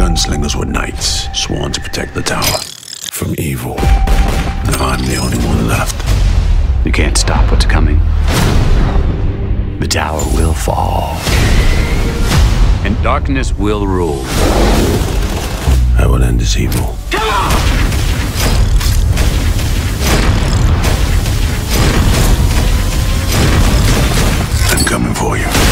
Gunslingers were knights, sworn to protect the tower from evil. Now I'm the only one left. You can't stop what's coming. The tower will fall. And darkness will rule. I will end this evil. I'm coming for you.